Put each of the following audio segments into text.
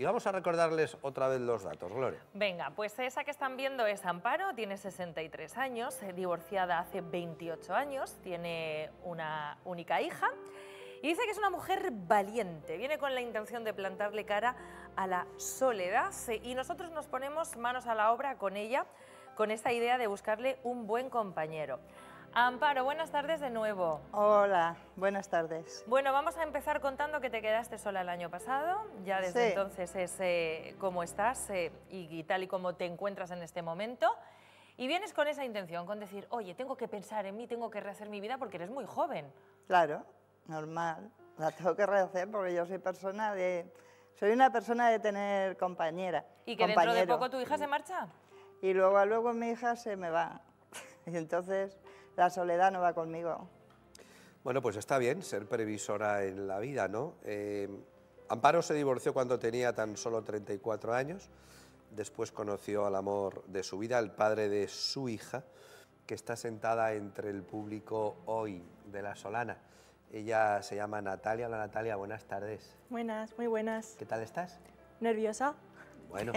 Y vamos a recordarles otra vez los datos, Gloria. Venga, pues esa que están viendo es Amparo, tiene 63 años, eh, divorciada hace 28 años, tiene una única hija y dice que es una mujer valiente, viene con la intención de plantarle cara a la soledad y nosotros nos ponemos manos a la obra con ella, con esta idea de buscarle un buen compañero. Amparo, buenas tardes de nuevo. Hola, buenas tardes. Bueno, vamos a empezar contando que te quedaste sola el año pasado, ya desde entonces es eh, cómo estás eh, y, tal y como te encuentras en este momento. Y vienes con esa intención, con decir, oye, tengo que pensar en mí, tengo que rehacer mi vida porque eres muy joven. Claro, normal, la tengo que rehacer porque yo soy persona de... Soy una persona de tener compañera. ¿Y que dentro de poco tu hija se marcha? Y luego, luego mi hija se me va. y entonces la soledad no va conmigo. Bueno, pues está bien ser previsora en la vida, ¿no? Eh, Amparo se divorció cuando tenía tan solo 34 años, después conoció al amor de su vida, el padre de su hija, que está sentada entre el público hoy de La Solana. Ella se llama Natalia. Hola Natalia, buenas tardes. Buenas, muy buenas. ¿Qué tal estás? Nerviosa. Bueno,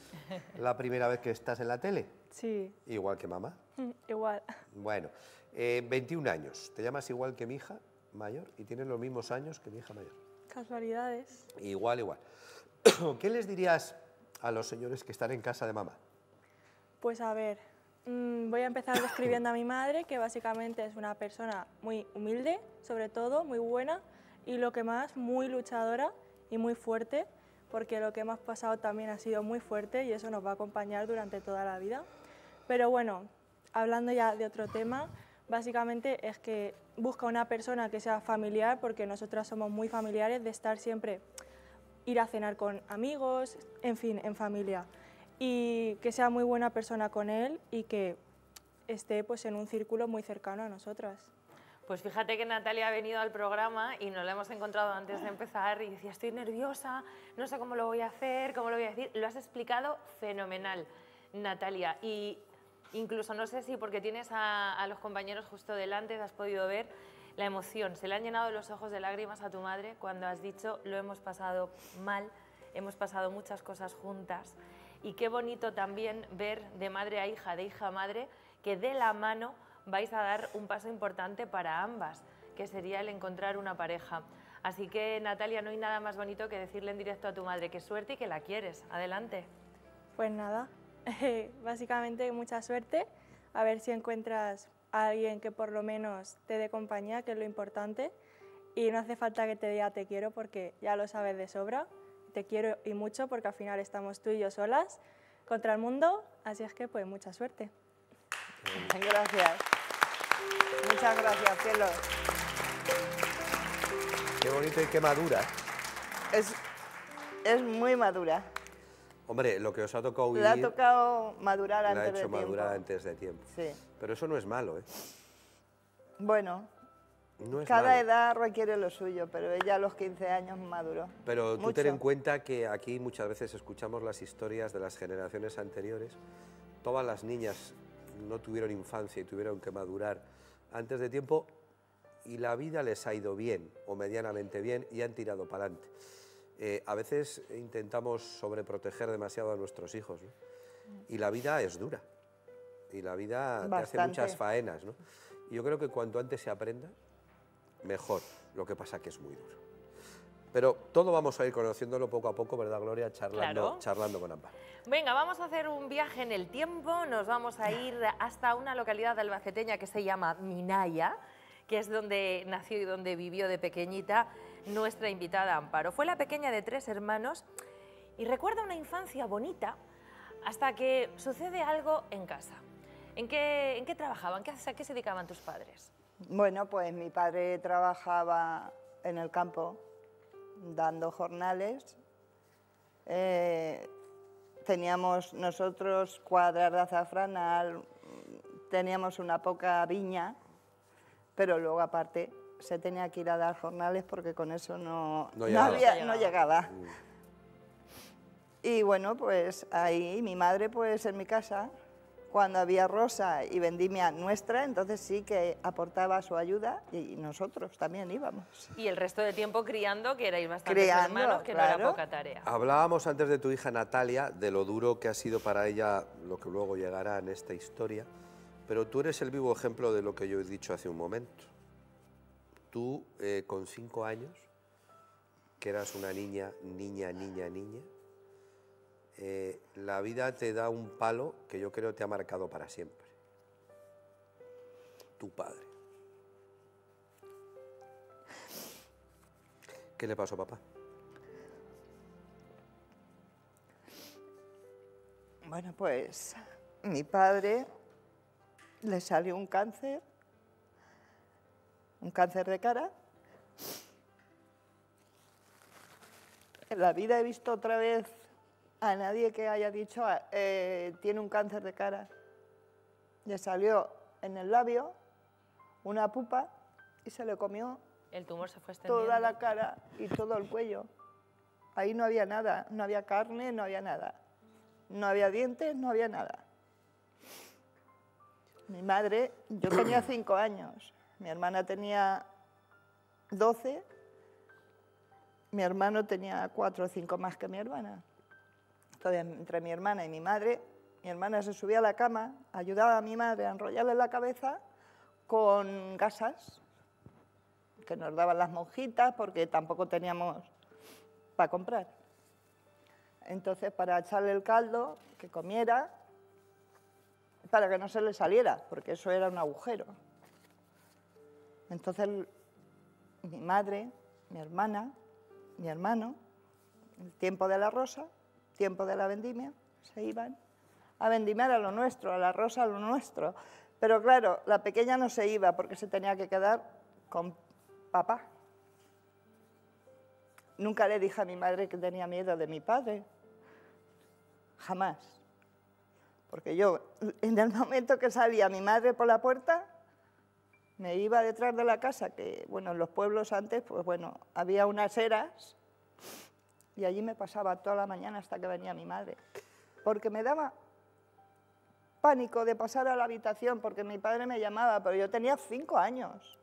¿la primera vez que estás en la tele? Sí. Igual que mamá. Igual. Bueno, 21 eh, años, te llamas igual que mi hija mayor y tienes los mismos años que mi hija mayor. Casualidades. Igual, igual. ¿Qué les dirías a los señores que están en casa de mamá? Pues a ver, mm, voy a empezar describiendo a mi madre, que básicamente es una persona muy humilde, sobre todo, muy buena, y lo que más, muy luchadora y muy fuerte, porque lo que hemos pasado también ha sido muy fuerte y eso nos va a acompañar durante toda la vida. Pero bueno, hablando ya de otro tema, básicamente es que busca una persona que sea familiar, porque nosotras somos muy familiares, de estar siempre, ir a cenar con amigos, en fin, en familia. Y que sea muy buena persona con él y que esté pues, en un círculo muy cercano a nosotras. Pues fíjate que Natalia ha venido al programa y nos lo hemos encontrado antes de empezar y decía, estoy nerviosa, no sé cómo lo voy a hacer, cómo lo voy a decir. Lo has explicado fenomenal, Natalia. Incluso no sé si porque tienes a, los compañeros justo delante, has podido ver la emoción. Se le han llenado los ojos de lágrimas a tu madre cuando has dicho lo hemos pasado mal, hemos pasado muchas cosas juntas. Y qué bonito también ver de madre a hija, de hija a madre, que de la mano vais a dar un paso importante para ambas, que sería el encontrar una pareja. Así que Natalia, no hay nada más bonito que decirle en directo a tu madre que suerte y que la quieres. Adelante. Pues nada, básicamente mucha suerte, a ver si encuentras a alguien que por lo menos te dé compañía, que es lo importante, y no hace falta que te diga te quiero porque ya lo sabes de sobra, te quiero y mucho porque al final estamos tú y yo solas contra el mundo, así es que pues mucha suerte. Gracias. Muchas gracias, cielo. Qué bonito y qué madura. Es, es muy madura. Hombre, lo que os ha tocado vivir... Le ha tocado madurar antes de tiempo. ha hecho madurar antes de tiempo. Sí. Pero eso no es malo, ¿eh? Bueno, no cada edad requiere lo suyo, pero ella a los 15 años maduró. Pero tú ten en cuenta que aquí muchas veces escuchamos las historias de las generaciones anteriores. Todas las niñas no tuvieron infancia y tuvieron que madurar antes de tiempo y la vida les ha ido bien o medianamente bien y han tirado para adelante. Eh, a veces intentamos sobreproteger demasiado a nuestros hijos y la vida es dura y la vida te hace muchas faenas. ¿no? Y yo creo que cuanto antes se aprenda, mejor. Lo que pasa que es muy duro. Pero todo vamos a ir conociéndolo poco a poco, ¿verdad, Gloria? Charlando, charlando con Amparo. Venga, vamos a hacer un viaje en el tiempo. Nos vamos a ir hasta una localidad albaceteña que se llama Minaya, que es donde nació y donde vivió de pequeñita nuestra invitada Amparo. Fue la pequeña de tres hermanos y recuerda una infancia bonita hasta que sucede algo en casa. ¿En qué, trabajaban? ¿Qué, ¿A qué se dedicaban tus padres? Bueno, pues mi padre trabajaba en el campo dando jornales. Eh, teníamos nosotros cuadras de azafranal, teníamos una poca viña, pero luego aparte se tenía que ir a dar jornales porque con eso no, no, llegaba. Mm. Y bueno, pues ahí mi madre pues en mi casa, cuando había rosa y vendimia nuestra, entonces sí que aportaba su ayuda y nosotros también íbamos. Y el resto de tiempo criando, que erais bastantes Criando, hermanos, que no era poca tarea. Hablábamos antes de tu hija Natalia, de lo duro que ha sido para ella lo que luego llegará en esta historia, pero tú eres el vivo ejemplo de lo que yo he dicho hace un momento. Tú, eh, con cinco años, que eras una niña, niña, niña, niña, eh, la vida te da un palo que yo creo te ha marcado para siempre. Tu padre. ¿Qué le pasó, papá? Bueno, pues mi padre le salió un cáncer, un cáncer de cara. En la vida he visto otra vez a nadie que haya dicho "Ah, eh, tiene un cáncer de cara. Le salió en el labio una pupa y se le comió El tumor se fue toda la cara y todo el cuello. Ahí no había nada, no había carne, no había nada. No había dientes, no había nada. Mi madre, yo tenía cinco años, mi hermana tenía doce, mi hermano tenía cuatro o cinco más que mi hermana. Entonces, entre mi hermana y mi madre, mi hermana se subía a la cama, ayudaba a mi madre a enrollarle la cabeza con gasas, que nos daban las monjitas porque tampoco teníamos para comprar. Entonces, para echarle el caldo, que comiera, para que no se le saliera, porque eso era un agujero. Entonces, mi madre, mi hermana, mi hermano, el tiempo de la rosa, tiempo de la vendimia, se iban a vendimiar a lo nuestro, a la rosa a lo nuestro. Pero claro, la pequeña no se iba porque se tenía que quedar con papá. Nunca le dije a mi madre que tenía miedo de mi padre. Jamás. Porque yo, en el momento que salía mi madre por la puerta, me iba detrás de la casa, que bueno, en los pueblos antes, pues bueno, había unas eras, y allí me pasaba toda la mañana hasta que venía mi madre. Porque me daba pánico de pasar a la habitación, porque mi padre me llamaba, pero yo tenía cinco años.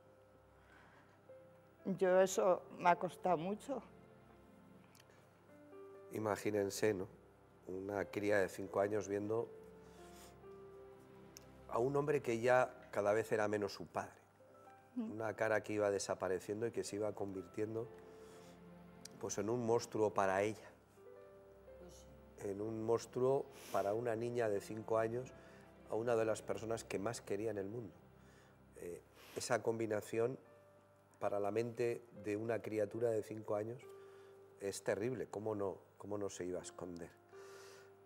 Yo eso me ha costado mucho. Imagínense, ¿no? Una cría de cinco años viendo a un hombre que ya cada vez era menos su padre. Una cara que iba desapareciendo y que se iba convirtiendo pues en un monstruo para ella. En un monstruo para una niña de cinco años, a una de las personas que más quería en el mundo. Eh, esa combinación para la mente de una criatura de cinco años es terrible, ¿cómo no, cómo no se iba a esconder?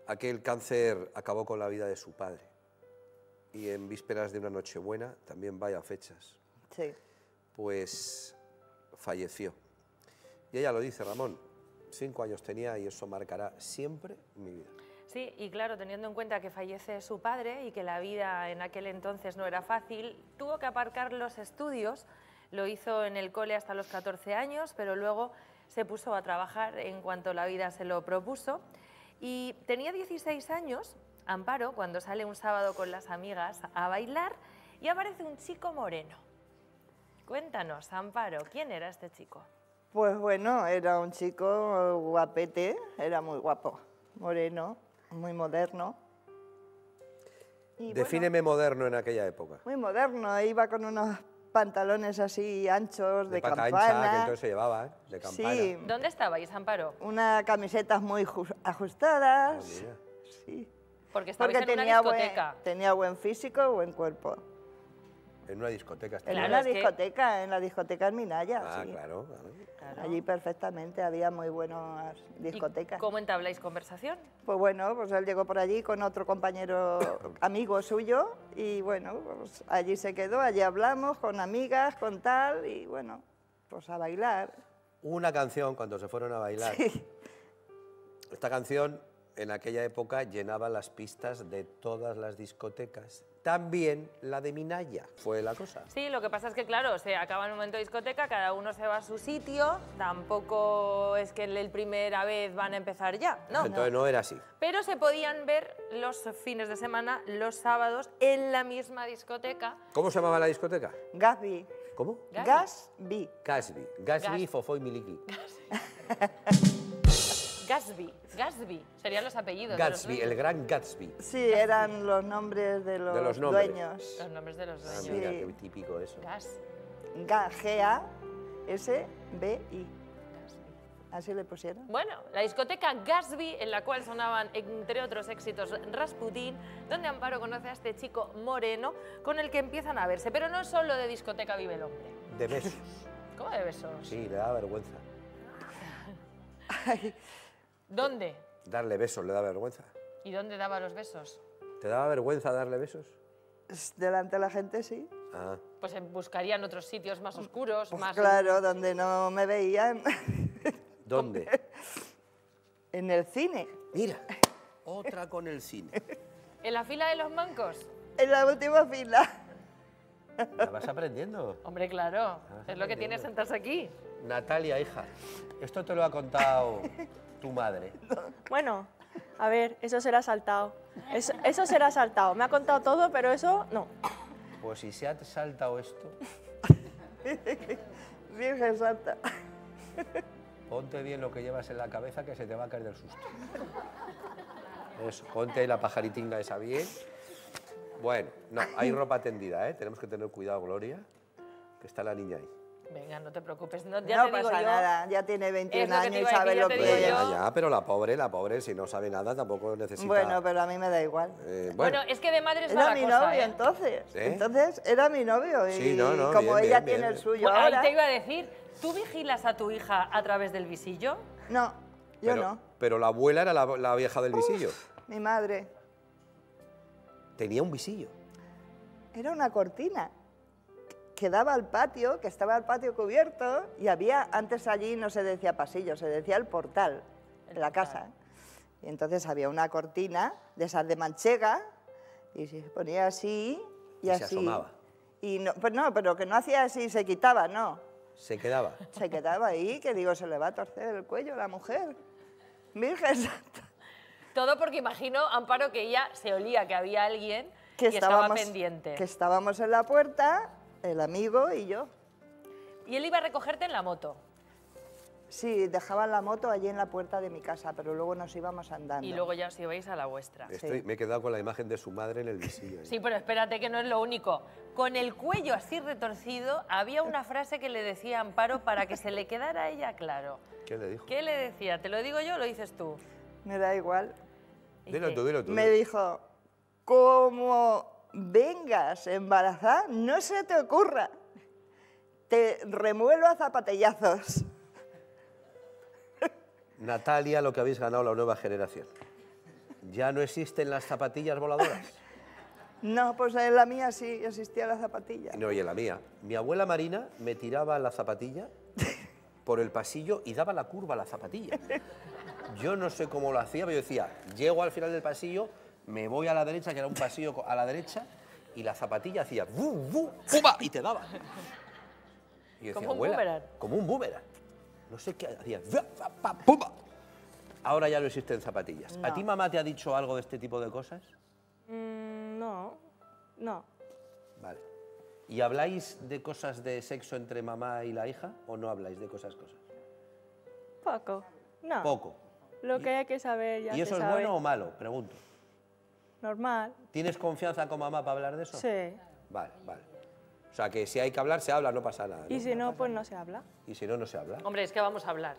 Aquel cáncer acabó con la vida de su padre y en vísperas de una Nochebuena, también vaya fechas, Sí. pues falleció. Y ella lo dice, Ramón, cinco años tenía y eso marcará siempre mi vida. Sí, y claro, teniendo en cuenta que fallece su padre y que la vida en aquel entonces no era fácil, tuvo que aparcar los estudios, lo hizo en el cole hasta los 14 años, pero luego se puso a trabajar en cuanto la vida se lo propuso. Y tenía 16 años, Amparo, cuando sale un sábado con las amigas a bailar y aparece un chico moreno. Cuéntanos, Amparo, ¿quién era este chico? Pues bueno, era un chico guapete, era muy guapo, moreno, muy moderno. Y bueno, Defíneme moderno en aquella época. muy moderno, iba con unos pantalones así anchos de, De pata campana. ancha, que entonces se llevaba, ¿eh? de campana. Sí, ¿Dónde estabais, Amparo? unas camisetas muy ju- ajustadas. Ah, mira. sí. Porque estabais Porque en una buen, discoteca. tenía buen físico, buen cuerpo. En una discoteca. En una discoteca, en la discoteca en Minaya, Ah, sí. claro. Allí perfectamente había muy buenas ¿Y discotecas. ¿Cómo entabláis conversación? Pues bueno, pues él llegó por allí con otro compañero amigo suyo y bueno, pues allí se quedó, allí hablamos con amigas, con tal y bueno, pues a bailar. Hubo una canción cuando se fueron a bailar. Sí. Esta canción en aquella época llenaba las pistas de todas las discotecas. También la de Minaya fue la cosa. Sí, lo que pasa es que, claro, se acaba el momento de discoteca, cada uno se va a su sitio, tampoco es que el primera vez van a empezar ya, ¿no? Entonces no era así. Pero se podían ver los fines de semana, los sábados, en la misma discoteca. ¿Cómo se llamaba la discoteca? Gatsby. ¿Cómo? Gatsby. Gatsby. Gatsby. Gatsby, Gas- Fofó y Miliki. Gatsby, Gatsby, serían los apellidos. de los Gatsby, el gran Gatsby. Sí, eran los nombres de los, los nombres. dueños. Los nombres de los Ah, dueños. mira, Sí. qué típico eso. Gas, Ga- G-A-S-B-I. Gatsby. Así le pusieron. Bueno, la discoteca Gatsby, en la cual sonaban, entre otros éxitos, Rasputin, donde Amparo conoce a este chico moreno con el que empiezan a verse. Pero no solo de discoteca vive el hombre. De besos. ¿Cómo de besos? Sí, le da vergüenza. ¿Dónde? Darle besos le da vergüenza. ¿Y dónde daba los besos? ¿Te daba vergüenza darle besos? Delante de la gente, sí. Ah, Pues eh, buscarían otros sitios más oscuros, Pues más... claro, donde no me veían. ¿dónde? en el cine. Mira, otra con el cine. ¿En la fila de los mancos? En la última fila. ¿La vas aprendiendo? Hombre, claro. Es lo que tiene sentarse aquí. Natalia, hija, esto te lo ha contado tu madre. Bueno, a ver, eso será saltado. Eso, eso será saltado. Me ha contado todo, pero eso no. Pues si se ha saltado esto, Virgen Santa. ponte bien lo que llevas en la cabeza que se te va a caer del susto. Eso, ponte la pajaritinga esa bien. Bueno, no, hay ropa tendida, ¿eh? Tenemos que tener cuidado, Gloria, que está la niña ahí. Venga, no te preocupes. No, ya no te digo pasa yo. nada, ya tiene 21 lo que te años y sabe lo que es. Ya, ya, pero la pobre, la pobre, si no sabe nada, tampoco necesita... Bueno, pero a mí me da igual. eh, Bueno, bueno, es que de madres va Era la mi cosa, novio ¿eh? entonces. ¿Eh? Entonces era mi novio y Sí, no, no, como bien, ella bien, tiene bien. el suyo Bueno, ahora. ahí te iba a decir, ¿tú vigilas a tu hija a través del visillo? No, yo pero, no. pero la abuela era la, la vieja del visillo. Mi madre. Tenía un visillo. Era una cortina que daba al patio, que estaba el patio cubierto y había, antes allí no se decía pasillo, se decía el portal de la casa. Y entonces había una cortina de esas de manchega y se ponía así y, Y se así. asomaba. Y no, pues no, pero que no hacía así, se quitaba, no. Se quedaba. Se quedaba ahí, que digo, se le va a torcer el cuello a la mujer. Virgen Santa. Todo porque imagino, Amparo, que ella se olía que había alguien Que y estaba pendiente. que estábamos en la puerta, el amigo y yo. Y él iba a recogerte en la moto. Sí, dejaban la moto allí en la puerta de mi casa, pero luego nos íbamos andando. Y luego ya os ibais a la vuestra. Estoy- me he quedado con la imagen de su madre en el visillo. Sí, pero espérate que no es lo único. Con el cuello así retorcido, había una frase que le decía Amparo para que se le quedara a ella claro. ¿Qué le dijo? ¿Qué le decía? ¿Te lo digo yo o lo dices tú? Me da igual. Dilo tú, dilo tú. Me dijo, como vengas embarazada, no se te ocurra. Te remuelo a zapatillazos. Natalia, lo que habéis ganado la nueva generación. ¿Ya no existen las zapatillas voladoras? No, pues en la mía sí existía la zapatilla. No, y en la mía. Mi abuela Marina me tiraba la zapatilla por el pasillo y daba la curva a la zapatilla. Yo no sé cómo lo hacía, pero yo decía, llego al final del pasillo, me voy a la derecha, que era un pasillo a la derecha, y la zapatilla hacía ¡bu, bu, pumba! y te daba. Y yo Como decía, un "Abuela, boomerang". Como un boomerang. No sé qué hacía. "Va, va, pa, pumba". Ahora ya no existen zapatillas. ¿A No. ti mamá te ha dicho algo de este tipo de cosas? Mm, no, no. Vale. ¿Y habláis de cosas de sexo entre mamá y la hija o no habláis de cosas, cosas? Poco. No. Poco. Lo que hay que saber ya ¿Y se eso es sabe. bueno o malo? Pregunto. Normal. ¿Tienes confianza con mamá para hablar de eso? Sí. Vale, vale. O sea, que si hay que hablar, se habla, no pasa nada. ¿no? Y si no, pues no se habla. Y si no, no se habla. Hombre, es que vamos a hablar.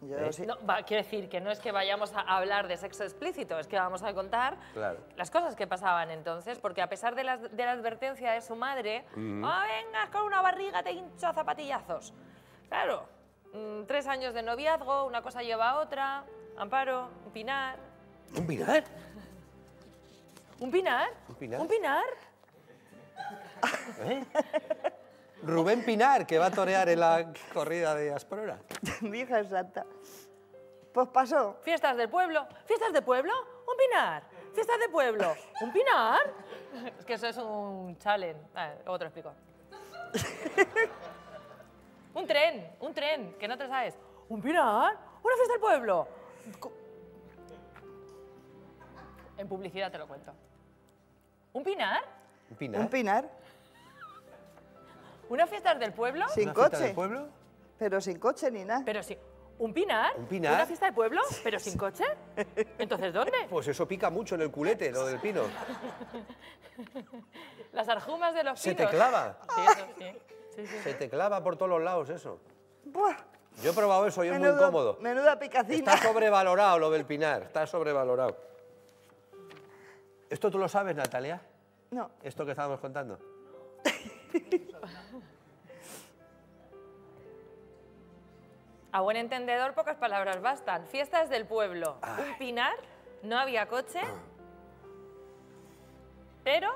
¿Eh? sí. No, va, quiero decir que no es que vayamos a hablar de sexo explícito, es que vamos a contar Claro. las cosas que pasaban entonces, porque a pesar de la, de la advertencia de su madre, ah, vengas con una barriga, te hincho a zapatillazos. Claro, mm, tres años de noviazgo, una cosa lleva a otra, Amparo, un pinar. ¿Un pinar? ¿Un pinar? ¿Un pinar? ¿Un pinar? ¿Eh? Rubén Pinar, que va a torear en la corrida de Asprora. Virgen Santa. Pues pasó. Fiestas del pueblo. ¿Fiestas de pueblo? Un pinar. Fiestas de pueblo. ¿Un pinar? Es que eso es un challenge. Luego te lo explico. un tren, un tren, que no te sabes. ¿Un pinar? ¿Una fiesta del pueblo? En publicidad te lo cuento. ¿Un pinar? ¿Un pinar? Un pinar, ¿Una fiesta del pueblo? sin ¿Una fiesta coche. del pueblo? Pero sin coche ni nada. Pero sí. ¿Un pinar? ¿Un pinar? ¿Una fiesta de pueblo? ¿Pero sin coche? Entonces, ¿dónde? Pues eso pica mucho en el culete, lo del pino. Las arjumas de los Se pinos. te clava. Sí, eso sí. Sí, sí. Se te clava por todos los lados eso. Buah, Yo he probado eso y es muy incómodo. Menuda picacina. Está sobrevalorado lo del pinar, está sobrevalorado. ¿Esto tú lo sabes, Natalia? No, ¿Esto que estábamos contando? A buen entendedor, pocas palabras bastan. Fiestas del pueblo. Un pinar, no había coche, pero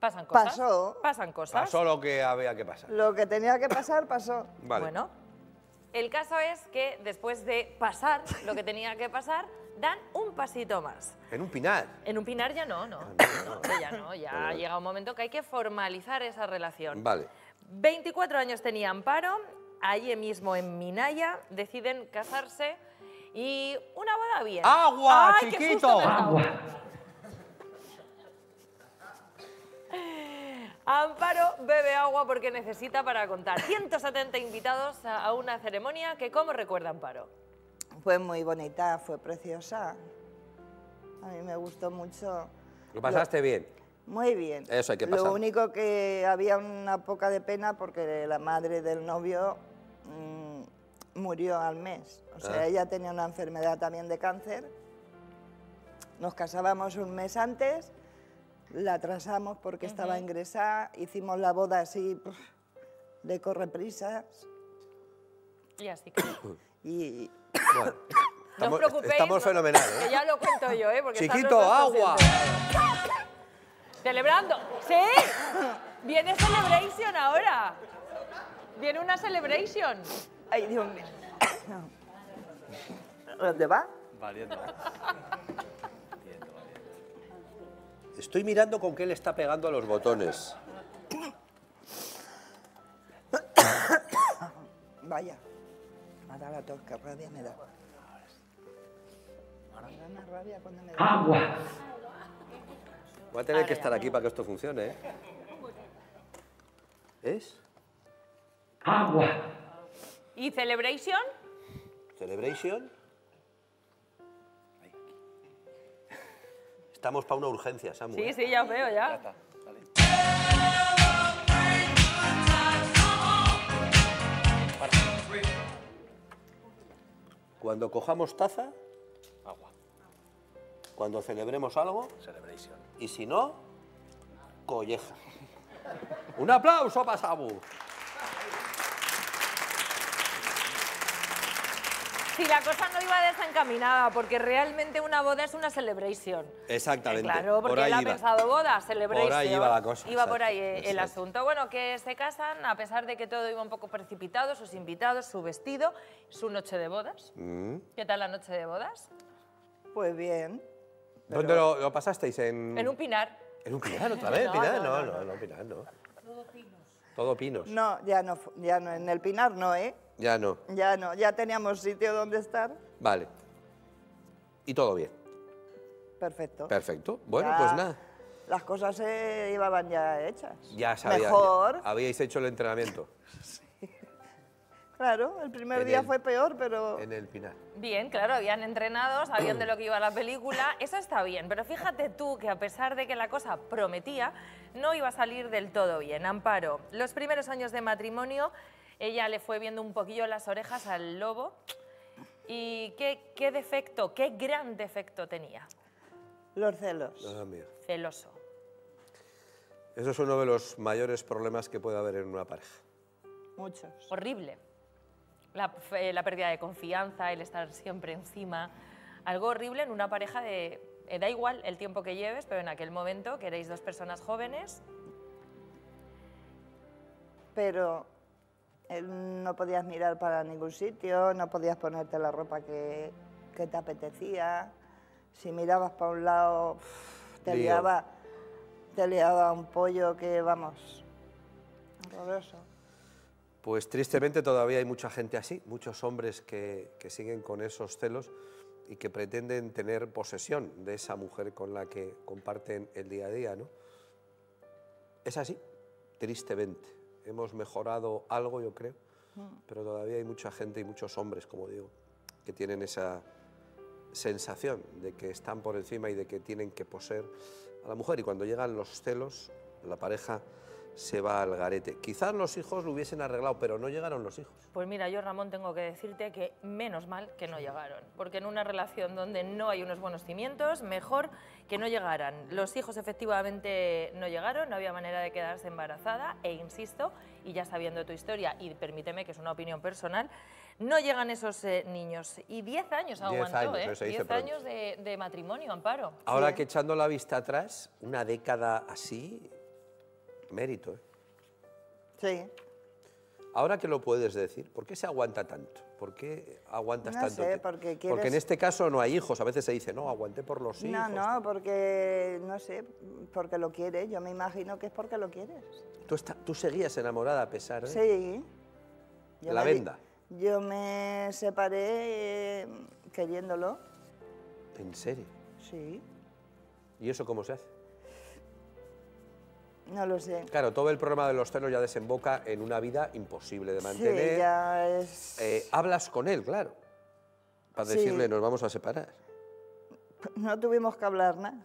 pasan cosas. Pasó. Pasan cosas. Pasó lo que había que pasar. lo que tenía que pasar, pasó. Vale. Bueno, el caso es que después de pasar lo que tenía que pasar, dan un pasito más. En un pinar. En un pinar ya no, no. no, ya no, ya llega un momento que hay que formalizar esa relación. Vale. 24 años tenía Amparo, allí mismo en Minaya, deciden casarse y una boda bien. ¡Agua, ¡Ay, qué chiquito! dado! Amparo bebe agua porque necesita para contar. 170 invitados a a una ceremonia que, ¿cómo recuerda Amparo? Fue muy bonita, fue preciosa. A mí me gustó mucho. Lo pasaste bien. Muy bien. Eso hay que pasar. Lo único que había una poca de pena porque la madre del novio mm, murió al mes. O sea, Ah. ella tenía una enfermedad también de cáncer. Nos casábamos un mes antes, la atrasamos porque estaba ingresada, hicimos la boda así de correprisas Y así que... y Bueno, No estamos, os preocupéis. estamos no- fenomenal, Que ¿eh? ya lo cuento yo, ¿eh? Porque Chiquito, agua. Celebrando. ¡Sí! Viene Celebration ahora. Viene una Celebration. ¡Ay, Dios mío! ¿Dónde va? Estoy mirando con qué le está pegando a los botones. Vaya. Me da la tos, qué rabia me da. Me da una rabia cuando me da. Voy a tener que estar aquí para que esto funcione, ¿eh? ¿Es? ¿Y Celebration? Celebration. Estamos para una urgencia, Samu. Sí, ¿eh? sí, ya os veo, ya. Cuando cojamos taza, agua. Cuando celebremos algo, celebration. Y si no, colleja. Un aplauso para Samu. Si la cosa no iba desencaminada, porque realmente una boda es una celebration. Exactamente. Claro, porque por ahí él ha iba. pensado boda, celebration. Por ahí iba la cosa, Iba por ahí eh, el exacto. asunto. Bueno, que se casan, a pesar de que todo iba un poco precipitado, sus invitados, su vestido, su noche de bodas. Mm. ¿Qué tal la noche de bodas? Pues bien. ¿Dónde lo, lo pasasteis? En, En un pinar. ¿En un pinar otra vez? No, ¿Pinar? no, No, no, no, no, pinar no. Todo pinos. Todo pinos. No, ya no, ya no, en el Pinar no, ¿eh? Ya no. Ya no, ya teníamos sitio donde estar. Vale. Y todo bien. Perfecto. Perfecto. Bueno, Ya pues nada. Las cosas se llevaban ya hechas. Ya sabía. Mejor. ya habíais hecho el entrenamiento Claro, el primer En día el- fue peor, pero en el pinar. Bien, claro, habían entrenado, sabían de lo que iba la película, eso está bien, pero fíjate tú que a pesar de que la cosa prometía, no iba a salir del todo bien. Amparo, los primeros años de matrimonio, ella le fue viendo un poquillo las orejas al lobo. ¿Y qué, qué defecto, qué gran defecto tenía? los celos. Ah, mira. Celoso. Eso es uno de los mayores problemas que puede haber en una pareja. Muchos. Horrible. La, pérdida de confianza, el estar siempre encima. Algo horrible en una pareja de... eh, da igual el tiempo que lleves, pero en aquel momento, que erais dos personas jóvenes, Pero no podías mirar para ningún sitio, no podías ponerte la ropa que, que te apetecía. Si mirabas para un lado, te Lío. liaba, te liaba un pollo que, vamos, horroroso. Pues tristemente todavía hay mucha gente así, muchos hombres que, que siguen con esos celos y que pretenden tener posesión de esa mujer con la que comparten el día a día, ¿no? Es así, tristemente. Hemos mejorado algo, yo creo, pero todavía hay mucha gente y muchos hombres, como digo, que tienen esa sensación de que están por encima y de que tienen que poseer a la mujer. Y cuando llegan los celos, la pareja se va al garete. Quizás los hijos lo hubiesen arreglado, pero no llegaron los hijos. Pues mira, yo Ramón tengo que decirte que menos mal que no llegaron, porque en una relación donde no hay unos buenos cimientos, mejor que no llegaran. Los hijos efectivamente no llegaron, no había manera de quedarse embarazada e insisto, y ya sabiendo tu historia, y permíteme que es una opinión personal, no llegan esos eh, niños. Y 10 años Diez aguantó, años, ¿eh? eso se dice 10 pronto. años de, de matrimonio, Amparo. Ahora que echando la vista atrás, una década así, mérito. ¿eh? Sí, Ahora que lo puedes decir, ¿por qué se aguanta tanto? ¿Por qué aguantas No tanto? sé, tiempo? porque Porque en quieres- este caso no hay hijos. A veces se dice, no, aguanté por los hijos. no, no, porque, no sé, porque lo quieres. Yo me imagino que es porque lo quieres. Tú, está- tú seguías enamorada a pesar de... Sí. ¿De la me venda? Yo me separé eh, queriéndolo, ¿En serio? sí. ¿Y eso cómo se hace? No lo sé. Claro, todo el problema de los celos ya desemboca en una vida imposible de mantener. Sí, ya es... Eh, hablas con él, claro, para Sí. decirle nos vamos a separar. No tuvimos que hablar nada.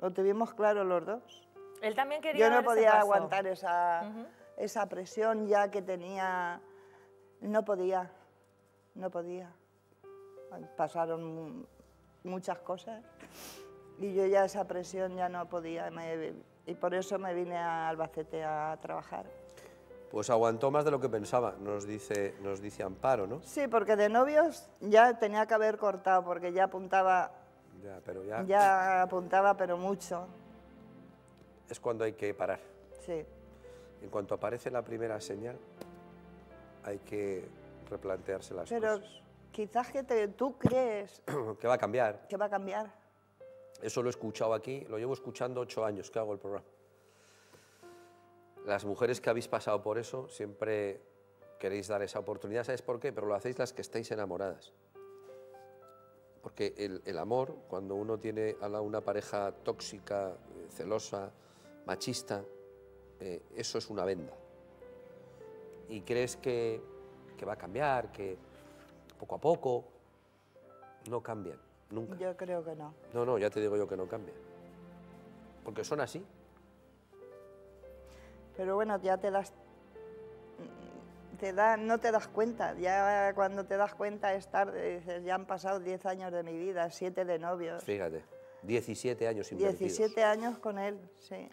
Lo tuvimos claro los dos. Él también quería Yo no podía paso. aguantar esa, esa presión ya que tenía. No podía, no podía. Pasaron mu- muchas cosas y yo ya esa presión ya no podía. me- y por eso me vine a Albacete a trabajar. Pues aguantó más de lo que pensaba, nos dice, nos dice Amparo, ¿no? Sí, porque de novios ya tenía que haber cortado, porque ya apuntaba, Ya, pero ya, ya apuntaba, pero mucho. es cuando hay que parar. Sí. En cuanto aparece la primera señal, hay que replantearse las Pero cosas. quizás que te- tú crees que va a cambiar. que va a cambiar. Eso lo he escuchado aquí, lo llevo escuchando ocho años que hago el programa. Las mujeres que habéis pasado por eso siempre queréis dar esa oportunidad. ¿Sabes por qué? Pero lo hacéis las que estáis enamoradas. Porque el, el amor, cuando uno tiene a una pareja tóxica, celosa, machista, eh, eso es una venda. Y crees que, que va a cambiar, que poco a poco, no cambian, nunca. Yo creo que no. No, no, ya te digo yo que no cambia. Porque son así. Pero bueno, ya te das. Te da, no te das cuenta. Ya cuando te das cuenta es tarde. Dices, ya han pasado 10 años de mi vida, 7 de novios. Fíjate, 17 años invertidos. 17 años con él, sí.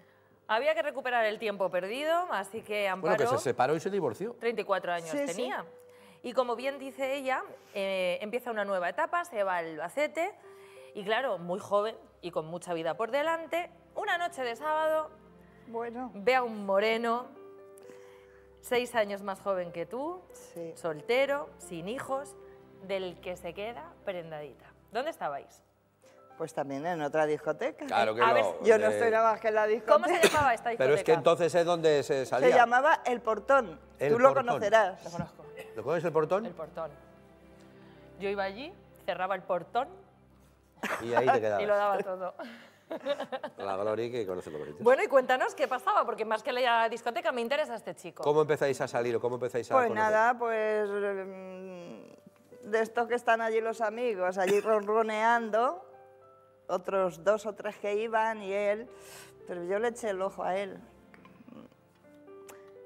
Había que recuperar el tiempo perdido, así que Amparo... Bueno, que se separó y se divorció. 34 años Sí, sí. Y como bien dice ella, eh, empieza una nueva etapa, se va al Albacete y claro, muy joven y con mucha vida por delante, una noche de sábado Bueno, ve a un moreno, seis años más joven que tú, sí. soltero, sin hijos, del que se queda prendadita. ¿Dónde estabais? Pues también en otra discoteca. Claro que A no. ver, Yo no estoy nada más que en la ¿Cómo se discoteca. llamaba esta discoteca? Pero es que entonces es donde se salía. Se llamaba El Portón. El Tú lo Portón. conocerás. Lo conozco, ¿Lo conoces el portón? el portón. Yo iba allí, cerraba el portón Y ahí te y lo quedabas. daba todo. La Gloria que conoce lo bonito. Bueno, y cuéntanos qué pasaba, porque más que la discoteca me interesa este chico. ¿Cómo empezáis a salir o cómo empezáis a Pues conocer? nada, pues mm, de estos que están allí los amigos, allí ronroneando, otros dos o tres que iban y él, pero yo le eché el ojo a él.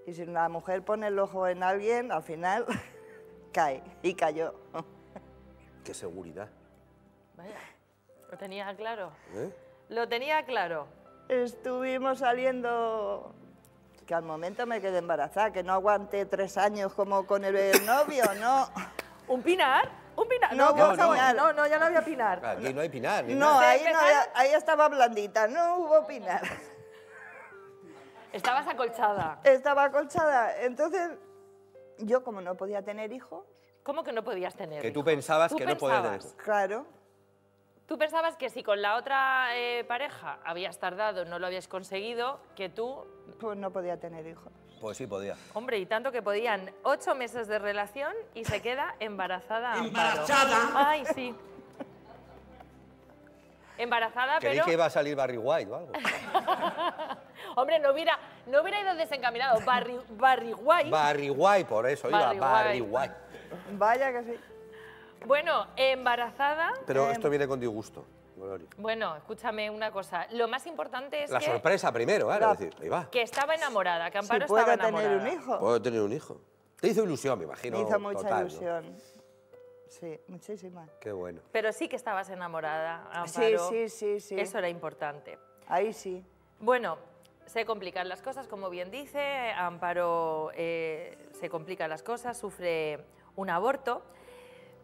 Y si una mujer pone el ojo en alguien, al final cae y cayó. Qué seguridad. Vaya, lo tenía claro. ¿eh? Lo tenía claro. Estuvimos saliendo, que al momento me quedé embarazada, que no aguanté tres años como con el novio, no. ¿Un pinar? ¿Un pinar? No, ¿qué no, pinar. no, no, ya no había pinar. Aquí no hay pinar. ni No, nada. ahí, no, ahí estaba blandita, no hubo pinar. Estabas acolchada. Estaba acolchada. Entonces yo como no podía tener hijos, ¿Cómo que no podías tener Que tú hijos? pensabas ¿Tú que no podías tener claro, Tú pensabas que si con la otra eh, pareja habías tardado, no lo habías conseguido, que tú, pues no podía tener hijos. Pues sí, podía. hombre, y tanto que podían ocho meses de relación y se queda embarazada. ¡Embarazada! Ay, sí. Embarazada, Creí pero... que iba a salir Barry White o algo. Hombre, no hubiera, no hubiera ido desencaminado. Barry, Barry White. Barry White, por eso Barry iba Barry White. White. Vaya que sí. Bueno, embarazada. Pero Em. esto viene con disgusto, Gloria. Bueno, escúchame una cosa. Lo más importante es La que, sorpresa primero, ¿eh? La- Es decir, ahí va. que estaba enamorada, que Si puedo estaba tener un hijo. Puedo tener un hijo. Te hizo ilusión, me imagino. Me hizo mucha total, ¿no? ilusión. Sí, muchísima. Qué bueno. Pero sí que estabas enamorada, Sí, sí, sí, sí. Eso era importante. Ahí sí. Bueno, se complican las cosas, como bien dice. Amparo eh, se complican las cosas, sufre un aborto.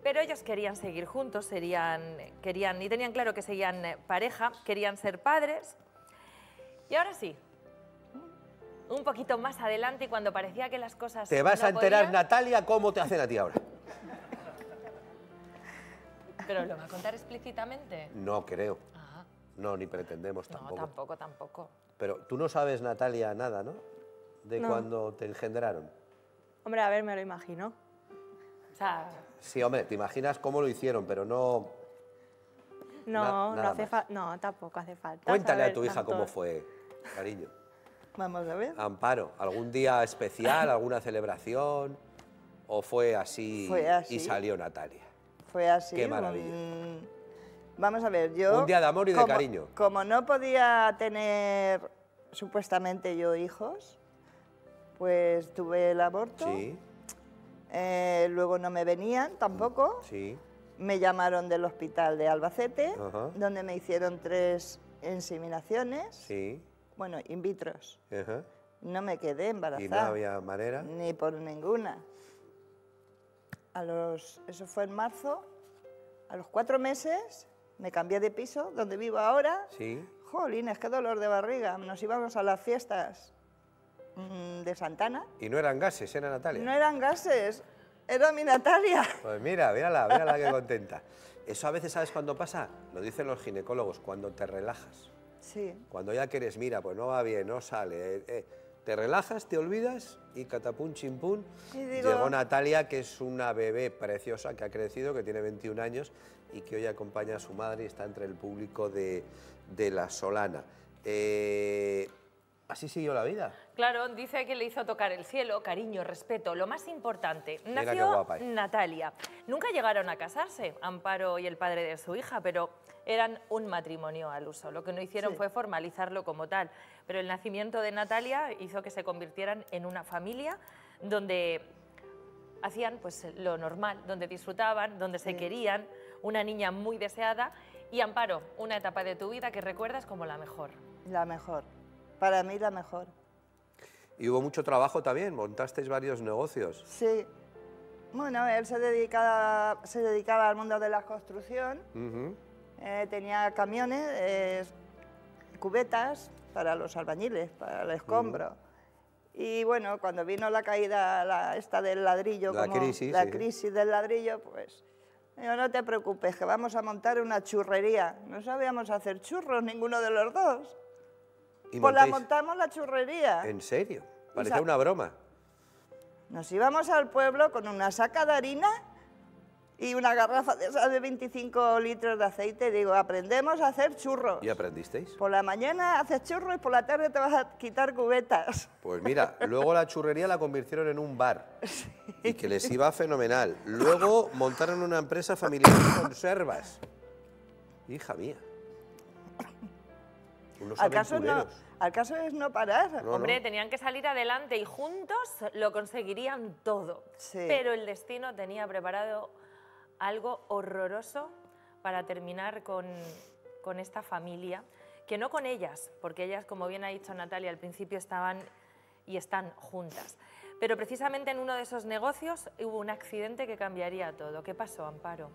Pero ellos querían seguir juntos, serían, querían, y tenían claro que seguían eh, pareja, querían ser padres. Y ahora sí, un poquito más adelante, y cuando parecía que las cosas. Te vas no a enterar, podían- Natalia, cómo te hacen a ti ahora. Pero lo va a contar explícitamente. No creo. No, ni pretendemos no, tampoco. tampoco, tampoco. Pero tú no sabes, Natalia, nada, ¿no? De No. cuando te engendraron. Hombre, a ver, me lo imagino. O sea, Sí, hombre, te imaginas cómo lo hicieron, pero no... No, Na- no hace. No, tampoco hace falta. Cuéntale a tu hija tanto. cómo fue, cariño. Vamos a ver. Amparo, ¿algún día especial, alguna celebración? ¿O fue así, Fue así. y salió Natalia? Fue así. Qué maravilla. Vamos a ver, yo... Un día de amor y de como- cariño. Como no podía tener supuestamente yo hijos, pues tuve el aborto. Sí, Eh, luego no me venían tampoco. sí. Me llamaron del hospital de Albacete, donde me hicieron tres inseminaciones, Sí. bueno, in vitros. ajá. No me quedé embarazada. Y no había manera. Ni por ninguna. A los, eso fue en marzo. A los cuatro meses me cambié de piso, donde vivo ahora. Sí. Jolines, qué dolor de barriga. Nos íbamos a las fiestas mm, de Santana. Y no eran gases, era Natalia. No eran gases, era mi Natalia. Pues mira, mírala, mírala qué contenta. Eso a veces, ¿sabes cuándo pasa? Lo dicen los ginecólogos, cuando te relajas. Sí, Cuando ya quieres, mira, pues no va bien, no sale. eh, eh, te relajas, te olvidas y catapum chimpún. Digo- Llegó Natalia, que es una bebé preciosa que ha crecido, que tiene 21 años y que hoy acompaña a su madre y está entre el público de, de La Solana. Eh, así siguió la vida. Claro, dice que le hizo tocar el cielo, cariño, respeto, lo más importante. Nació. Natalia. Nunca llegaron a casarse, Amparo y el padre de su hija, pero eran un matrimonio al uso. Lo que no hicieron Sí. fue formalizarlo como tal. Pero el nacimiento de Natalia hizo que se convirtieran en una familia donde hacían pues lo normal, donde disfrutaban, donde se querían, una niña muy deseada y Amparo, una etapa de tu vida que recuerdas como la mejor. la mejor. Para mí la mejor. Y hubo mucho trabajo también, montasteis varios negocios. Sí. Bueno, él se dedicaba, se dedicaba al mundo de la construcción. Ujú. Eh, tenía camiones, eh, cubetas para los albañiles, para el escombro. Y bueno, cuando vino la caída la, esta del ladrillo, La como crisis, la sí. crisis del ladrillo, pues digo, no te preocupes, que vamos a montar una churrería. No sabíamos hacer churros ninguno de los dos. Y Pues la montamos la churrería. ¿En serio? Parecía una broma. Nos íbamos al pueblo con una saca de harina y una garrafa de esas de 25 litros de aceite. Digo, aprendemos a hacer churros. ¿Y aprendisteis? Por la mañana haces churros y por la tarde te vas a quitar cubetas. Pues mira, luego la churrería la convirtieron en un bar y que les iba fenomenal. Luego montaron una empresa familiar de conservas. Hija mía. Unos Al caso, no, al caso es no parar. No, Hombre, no. tenían que salir adelante y juntos lo conseguirían todo. Sí. Pero el destino tenía preparado algo horroroso para terminar con, con esta familia, que no con ellas, porque ellas, como bien ha dicho Natalia, al principio estaban y están juntas. Pero precisamente en uno de esos negocios hubo un accidente que cambiaría todo. ¿Qué pasó, Amparo?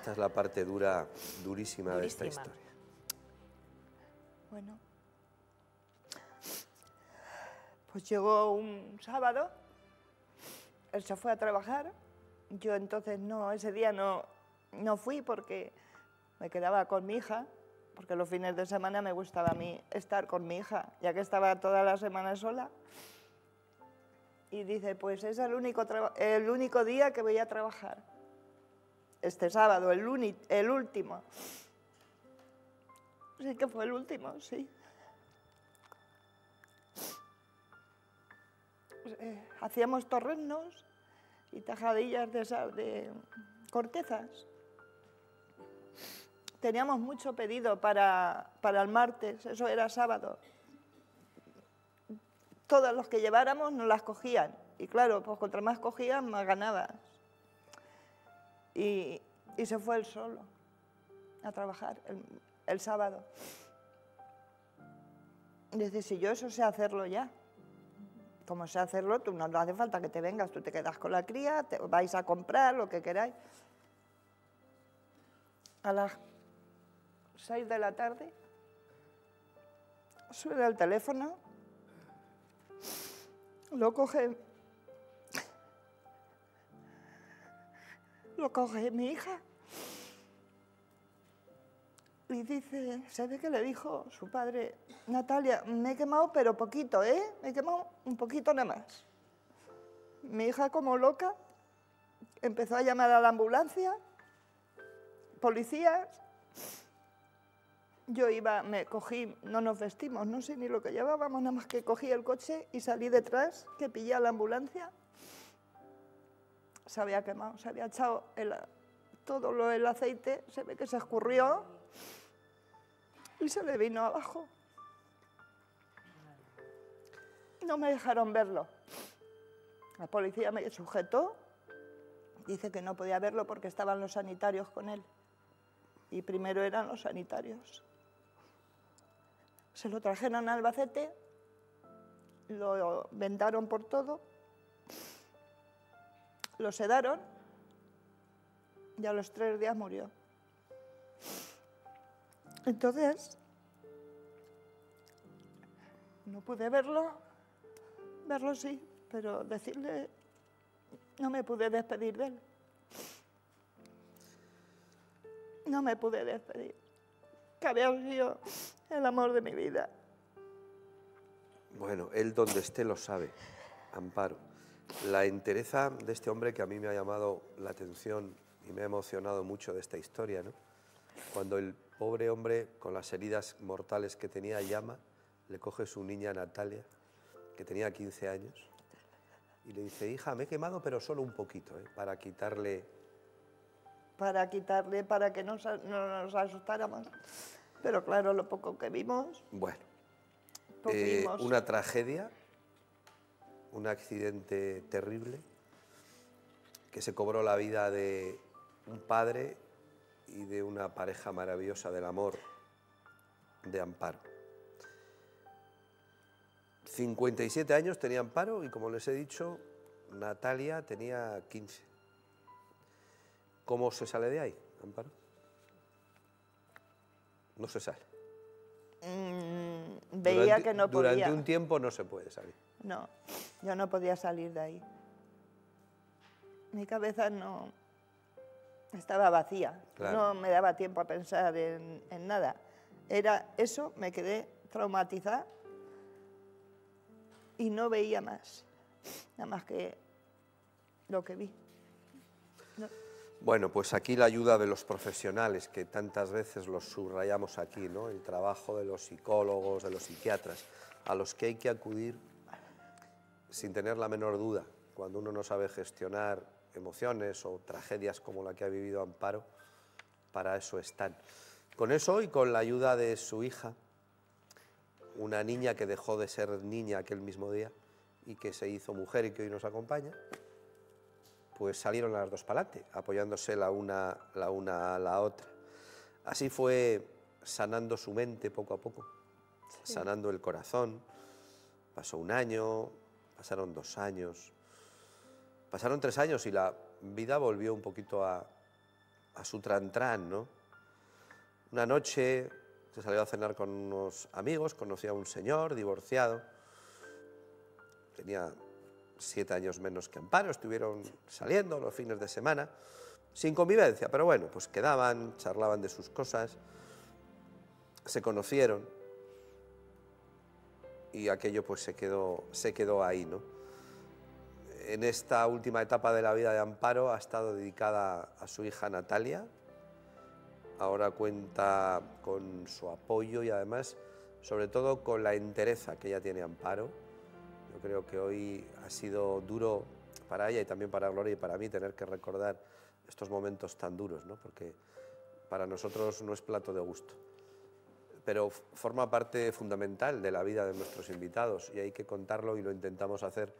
Esta es la parte dura, durísima, de esta historia. Bueno. Pues llegó un sábado, él se fue a trabajar, yo entonces no, ese día no, no fui porque me quedaba con mi hija, porque los fines de semana me gustaba a mí estar con mi hija, ya que estaba toda la semana sola. Y dice, pues es el único, el único día que voy a trabajar. Este sábado, el, el último. Sí que fue el último, sí. Eh, hacíamos torrenos y tajadillas de, de cortezas. Teníamos mucho pedido para, para el martes, eso era sábado. Todos los que lleváramos nos las cogían. Y claro, pues contra más cogían, más ganabas. Y, se fue él solo a trabajar el, el sábado. Dice, si yo eso sé hacerlo ya como sé hacerlo, tú no, hace falta que te vengas, tú te quedas con la cría, te vais a comprar lo que queráis. A las seis de la tarde suena el teléfono, lo coge, lo coge mi hija y dice, ¿sabe qué le dijo su padre? Natalia, me he quemado, pero poquito, ¿eh? Me he quemado un poquito nada más. Mi hija, como loca, empezó a llamar a la ambulancia, policías. Yo iba, me cogí, no nos vestimos, no sé ni lo que llevábamos, nada más que cogí el coche y salí detrás, que pillé a la ambulancia. Se había quemado, se había echado todo lo, el aceite, se ve que se escurrió y se le vino abajo. No me dejaron verlo. La policía me sujetó, dice que no podía verlo porque estaban los sanitarios con él. Y primero eran los sanitarios. Se lo trajeron a Albacete, lo vendaron por todo, lo sedaron y a los tres días murió. Entonces, no pude verlo, verlo sí, pero decirle, no me pude despedir de él. No me pude despedir. Que había sido el amor de mi vida. Bueno, él donde esté lo sabe, Amparo. La entereza de este hombre que a mí me ha llamado la atención y me ha emocionado mucho de esta historia, ¿no? Cuando el pobre hombre, con las heridas mortales que tenía, llama, le coge su niña Natalia, que tenía 15 años, y le dice, hija, me he quemado, pero solo un poquito, ¿eh? para quitarle... Para quitarle, para que no, nos asustáramos. Pero claro, lo poco que vimos... Bueno, eh, una tragedia, un accidente terrible, que se cobró la vida de un padre y de una pareja maravillosa del amor de Amparo. 57 años tenía Amparo y como les he dicho, Natalia tenía 15. ¿Cómo se sale de ahí, Amparo? No se sale. Mm, veía que no podía. Durante un tiempo no se puede salir. No, yo no podía salir de ahí. Mi cabeza no, estaba vacía, no me daba tiempo a pensar en, nada. Era eso, me quedé traumatizada y no veía más, nada más que lo que vi. Bueno, pues aquí la ayuda de los profesionales, que tantas veces los subrayamos aquí, ¿no? el trabajo de los psicólogos, de los psiquiatras, a los que hay que acudir sin tener la menor duda, cuando uno no sabe gestionar emociones o tragedias como la que ha vivido Amparo, para eso están. Con eso y con la ayuda de su hija, una niña que dejó de ser niña aquel mismo día y que se hizo mujer y que hoy nos acompaña, pues salieron las dos para adelante, apoyándose la una, la una a la otra. Así fue sanando su mente poco a poco, sanando el corazón. Pasó un año, pasaron dos años, Pasaron tres años y la vida volvió un poquito a, su tran-tran, ¿no? Una noche se salió a cenar con unos amigos, conocía a un señor divorciado. Tenía siete años menos que Amparo, estuvieron saliendo los fines de semana, sin convivencia, pero bueno, pues quedaban, charlaban de sus cosas, se conocieron y aquello pues se quedó, se quedó ahí, ¿no? En esta última etapa de la vida de Amparo ha estado dedicada a su hija Natalia, ahora cuenta con su apoyo y además, sobre todo, con la entereza que ella tiene Amparo. Yo creo que hoy ha sido duro para ella y también para Gloria y para mí tener que recordar estos momentos tan duros, ¿no? porque para nosotros no es plato de gusto, pero forma parte fundamental de la vida de nuestros invitados y hay que contarlo y lo intentamos hacer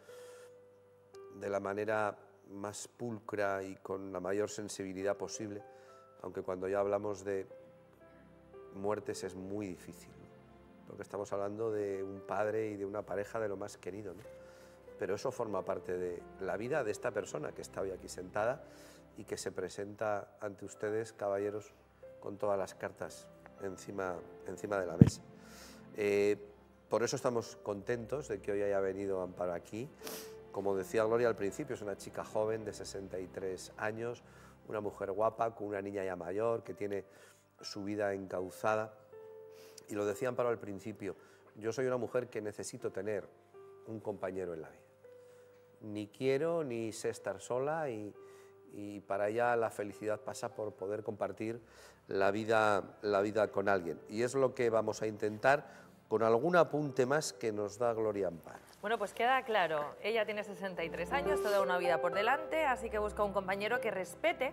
de la manera más pulcra y con la mayor sensibilidad posible aunque cuando ya hablamos de muertes es muy difícil, porque estamos hablando de un padre y de una pareja de lo más querido, pero eso forma parte de la vida de esta persona que está hoy aquí sentada y que se presenta ante ustedes, caballeros, con todas las cartas encima, encima de la mesa. Eh, por eso estamos contentos de que hoy haya venido Amparo aquí. Como decía Gloria al principio, es una chica joven de 63 años, una mujer guapa con una niña ya mayor que tiene su vida encauzada. Y lo decían para el principio, yo soy una mujer que necesito tener un compañero en la vida. Ni quiero ni sé estar sola y, y para ella la felicidad pasa por poder compartir la vida, la vida con alguien. Y es lo que vamos a intentar con algún apunte más que nos da Gloria Amparo. Bueno, pues queda claro, ella tiene 63 años, toda una vida por delante, así que busca un compañero que respete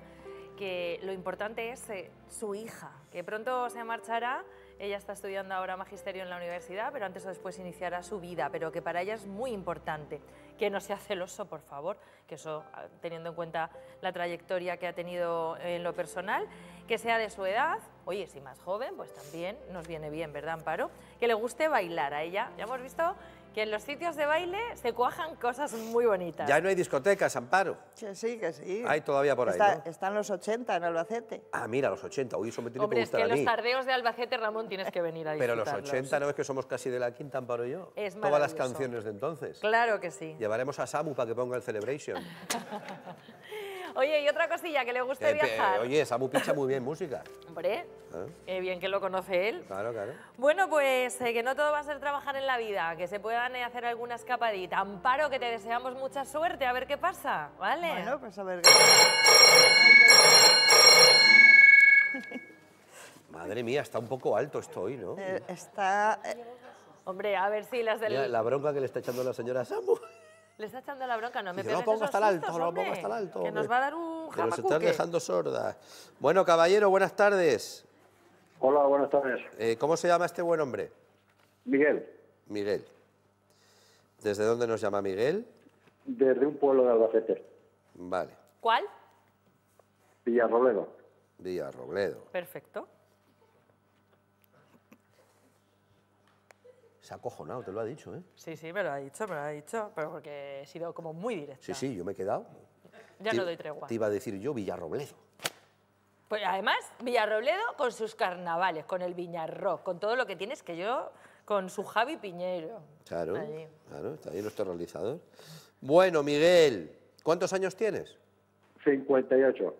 que lo importante es eh, su hija, que pronto se marchará, ella está estudiando ahora magisterio en la universidad, pero antes o después iniciará su vida, pero que para ella es muy importante. Que no sea celoso, por favor, que eso, ah, teniendo en cuenta la trayectoria que ha tenido en lo personal, que sea de su edad, oye, si más joven, pues también nos viene bien, ¿verdad, Amparo? Que le guste bailar a ella, ya hemos visto que en los sitios de baile se cuajan cosas muy bonitas. Ya no hay discotecas, Amparo. Que sí, que sí. Hay todavía por ahí, Está- ¿no? Están los 80 en Albacete. Ah, mira, los 80. Uy, eso me tiene Hombre, que es que gustar a los mí. tardeos de Albacete, Ramón, tienes que venir a Pero los disfrutarlos. 80 no es que somos casi de la quinta, Amparo y yo. Es Todas las canciones de entonces. Claro que sí. Llevaremos a Samu para que ponga el Celebration. Oye, y otra cosilla, que le guste Eh, pe- viajar. oye, Samu pincha muy bien música. Hombre, ¿Eh? qué bien que lo conoce él. Claro, claro. Bueno, pues eh, que no todo va a ser trabajar en la vida, que se puedan eh, hacer alguna escapadita. Amparo, que te deseamos mucha suerte, a ver qué pasa, ¿vale? Bueno, pues a ver qué Madre mía, está un poco alto esto hoy, ¿no? Eh, está... eh, Hombre, a ver si las del... Mira, la bronca que le está echando la señora Samu. Le está echando la bronca, no me Dice, no pegues pongas esos tan alto, no pongas hombre, tan alto. Que nos va a dar un Que nos estás jamacuque. dejando sorda. Bueno, caballero, buenas tardes. Hola, buenas tardes. Eh, ¿Cómo se llama este buen hombre? Miguel, Miguel. ¿Desde dónde nos llama Miguel? desde un pueblo de Albacete, Vale, ¿Cuál? Villarrobledo. Villarrobledo. Perfecto. Se ha acojonado, te lo ha dicho, ¿eh? Sí, sí, me lo ha dicho, me lo ha dicho, pero porque he sido como muy directa. Sí, sí, yo me he quedado. Ya Te- no doy tregua. Te iba a decir yo Villarrobledo. Pues además, Villarrobledo con sus carnavales, con el Viñarro, con todo lo que tienes que yo, con su Javi Piñero. Claro, Allí. claro, está ahí nuestro realizador. Bueno, Miguel, ¿cuántos años tienes? 58.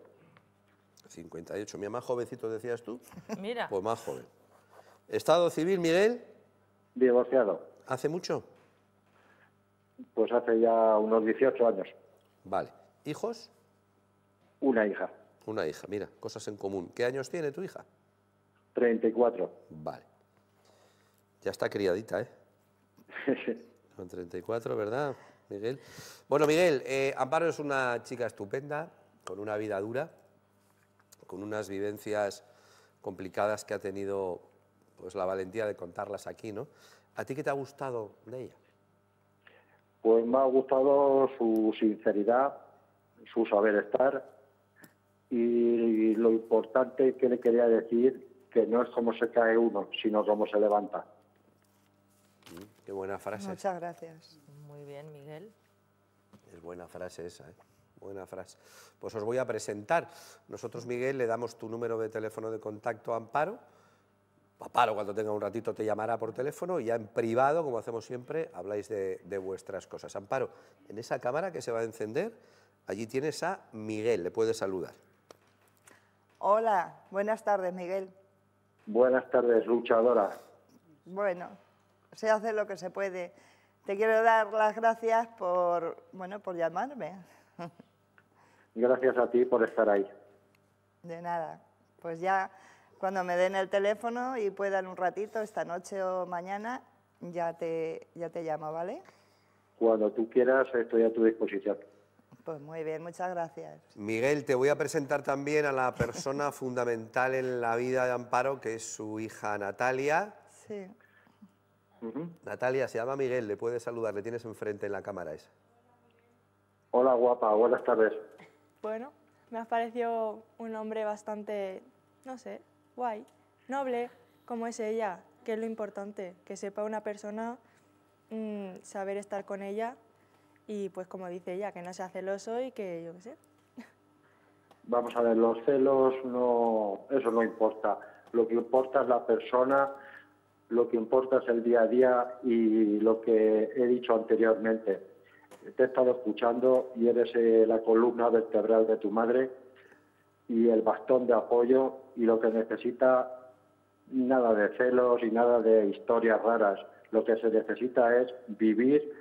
58. Mira, más jovencito decías tú. Mira, Pues más joven. ¿Estado civil, Miguel? Divorciado. ¿Hace mucho? Pues hace ya unos 18 años. Vale. ¿Hijos? Una hija. Una hija, mira, cosas en común. ¿Qué años tiene tu hija? 34. Vale. Ya está criadita, ¿eh? Con 34, ¿verdad, Miguel? Bueno, Miguel, eh, Amparo es una chica estupenda, con una vida dura, con unas vivencias complicadas que ha tenido pues, la valentía de contarlas aquí, ¿no? ¿A ti qué te ha gustado de ella? Pues me ha gustado su sinceridad, su saber estar y lo importante que le quería decir que no es como se cae uno, sino cómo se levanta. Mm, Qué buena frase. Muchas gracias. muy bien, Miguel. Es buena frase esa, ¿eh? Buena frase. Pues os voy a presentar. Nosotros, Miguel, le damos tu número de teléfono de contacto a Amparo Amparo, cuando tenga un ratito, te llamará por teléfono y ya en privado, como hacemos siempre, habláis de, de vuestras cosas. Amparo, en esa cámara que se va a encender, allí tienes a Miguel, le puedes saludar. Hola, buenas tardes, Miguel. Buenas tardes, luchadora. Bueno, se hace lo que se puede. Te quiero dar las gracias por, bueno, por llamarme. Gracias a ti por estar ahí. De nada. Pues ya cuando me den el teléfono y puedan un ratito, esta noche o mañana, ya te, ya te llamo, ¿vale? Cuando tú quieras, estoy a tu disposición. Pues muy bien, muchas gracias. Miguel, te voy a presentar también a la persona fundamental en la vida de Amparo, que es su hija Natalia. Sí. Natalia, se llama Miguel, le puedes saludar, le tienes enfrente en la cámara esa. Hola, guapa, buenas tardes. Bueno, me ha parecido un hombre bastante, no sé, guay, noble, como es ella, que es lo importante, que sepa una persona mm, saber estar con ella y pues como dice ella, que no sea celoso y que yo qué sé. Vamos a ver, los celos no, eso no importa. Lo que importa es la persona, lo que importa es el día a día y lo que he dicho anteriormente. Te he estado escuchando y eres eh, la columna vertebral de tu madre y el bastón de apoyo y lo que necesita nada de celos y nada de historias raras. Lo que se necesita es vivir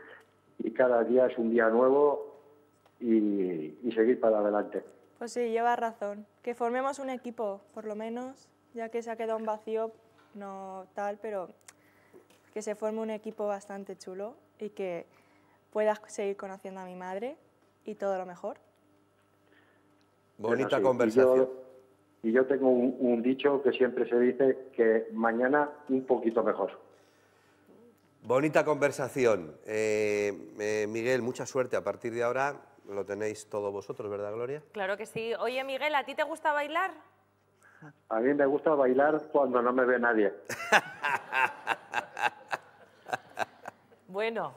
y cada día es un día nuevo y, y seguir para adelante. Pues sí, lleva razón. Que formemos un equipo, por lo menos, ya que se ha quedado un vacío, no tal, pero que se forme un equipo bastante chulo y que puedas seguir conociendo a mi madre y todo lo mejor. Bonita conversación. Y yo, y yo tengo un, un dicho que siempre se dice que mañana un poquito mejor. Bonita conversación. Eh, eh, Miguel, mucha suerte. A partir de ahora lo tenéis todos vosotros, ¿verdad, Gloria? Claro que sí. Oye, Miguel, ¿a ti te gusta bailar? A mí me gusta bailar cuando no me ve nadie. Bueno,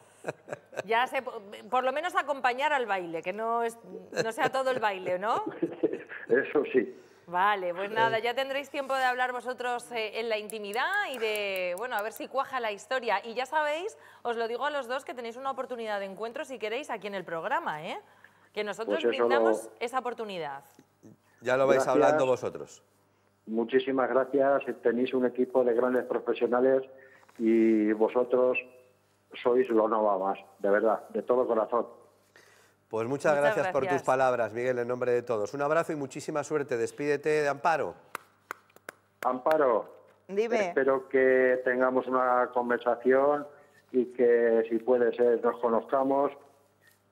ya sé, por lo menos acompañar al baile, que no, es, no sea todo el baile, ¿no? Eso sí. Vale, pues nada, ya tendréis tiempo de hablar vosotros eh, en la intimidad y de, bueno, a ver si cuaja la historia. Y ya sabéis, os lo digo a los dos, que tenéis una oportunidad de encuentro si queréis aquí en el programa, ¿eh? Que nosotros Pues brindamos lo- esa oportunidad. Ya lo vais Gracias. hablando vosotros. Muchísimas gracias. Tenéis un equipo de grandes profesionales y vosotros sois lo no va más, de verdad, de todo corazón. Pues muchas, Muchas gracias, por tus palabras, Miguel, en nombre de todos. Un abrazo y muchísima suerte. Despídete de Amparo. Amparo, Dime. espero que tengamos una conversación y que si puede ser nos conozcamos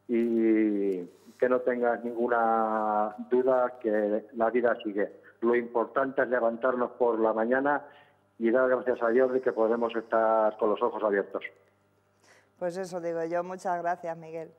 y que no tengas ninguna duda que la vida sigue. Lo importante es levantarnos por la mañana y dar gracias a Dios de que podemos estar con los ojos abiertos. Pues eso digo yo. Muchas gracias, Miguel.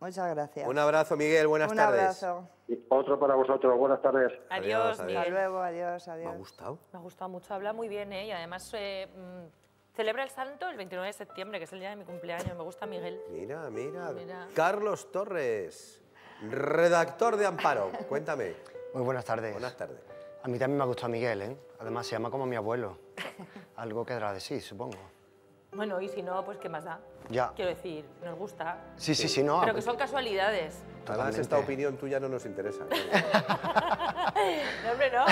Muchas gracias. Un abrazo, Miguel. Buenas Un tardes. abrazo. Y otro para vosotros. Buenas tardes. Adiós, adiós. Hasta Miguel. luego. Adiós, Me ha adiós. gustado. Me ha gustado mucho, habla muy bien, ¿eh? Y además eh, mm, celebra el santo el 29 de septiembre, que es el día de mi cumpleaños. Me gusta Miguel. Mira, mira. Mira. Carlos Torres, redactor de Amparo. Cuéntame. Muy buenas tardes. Buenas tardes. A mí también me ha gustado Miguel, ¿eh? Además se llama como mi abuelo. Algo quedará de sí, supongo. Bueno, y si no, pues qué más da. Ya. Quiero decir, nos gusta. Sí, sí, sí, no. Pero que son casualidades. Además, esta opinión tuya no nos interesa. No, hombre, no.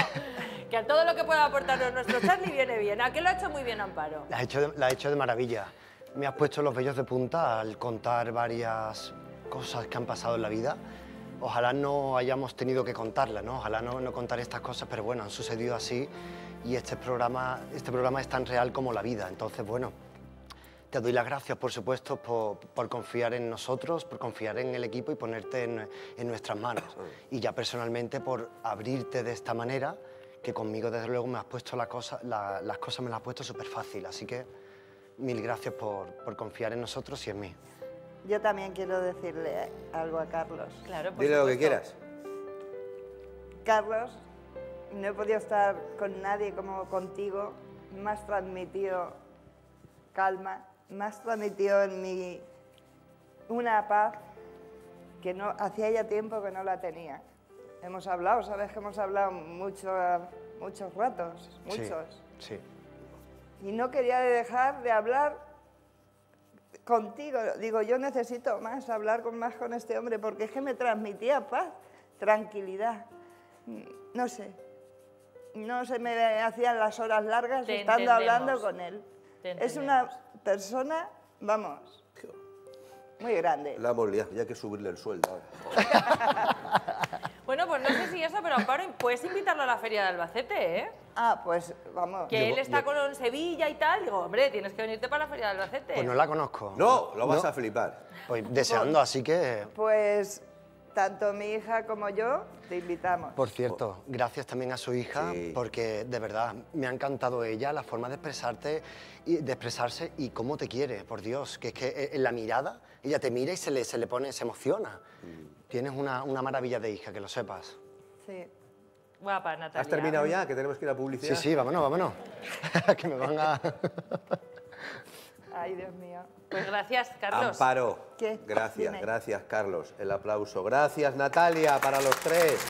Que a todo lo que pueda aportarnos nuestro Charlie viene bien. ¿A qué lo ha hecho muy bien Amparo? La has hecho de, la has hecho de maravilla. Me has puesto los vellos de punta al contar varias cosas que han pasado en la vida. Ojalá no hayamos tenido que contarlas, ¿no? Ojalá no, no contar estas cosas, pero bueno, han sucedido así y este programa, este programa es tan real como la vida. Entonces, bueno, te doy las gracias, por supuesto, por, por confiar en nosotros, por confiar en el equipo y ponerte en, en nuestras manos. Y ya personalmente por abrirte de esta manera, que conmigo desde luego me has puesto la cosa, la- las cosas me las has puesto súper fácil. Así que mil gracias por, por confiar en nosotros y en mí. Yo también quiero decirle algo a Carlos. Claro, por Dile lo que quieras. Carlos, no he podido estar con nadie como contigo. Has transmitido calma, me has transmitido en mí una paz que no hacía ya tiempo que no la tenía. Hemos hablado, sabes que hemos hablado mucho, muchos ratos, Sí, muchos. Sí. y no quería dejar de hablar contigo. Digo, yo necesito más, hablar con, más con este hombre, porque es que me transmitía paz, tranquilidad. No sé, no se me hacían las horas largas Te estando hablando con él. Es una persona, vamos, muy grande. La hemos liado, ya hay que subirle el sueldo ahora. Bueno, pues no sé si eso, pero Amparo, puedes invitarlo a la feria de Albacete, ¿eh? Ah, pues vamos. Que él está con Sevilla y tal. Digo, hombre, tienes que venirte para la feria de Albacete. Pues no la conozco. No, lo vas a flipar. Pues deseando, así que... Pues tanto mi hija como yo te invitamos. Por cierto, gracias también a su hija, Sí. porque de verdad me ha encantado ella, la forma de expresarte y de expresarse y cómo te quiere, por Dios, que es que eh, en la mirada ella te mira y se le, se le pone, se emociona. Tienes una, una maravilla de hija, que lo sepas. Sí. Guapa, Natalia. ¿Has terminado ya? Que tenemos que ir a publicidad. Sí, sí, vámonos, vámonos. que me van a... Ay, Dios mío. Pues gracias, Carlos. Amparo. ¿Qué? Gracias, Dime. gracias, Carlos. El aplauso. Gracias, Natalia, para los tres.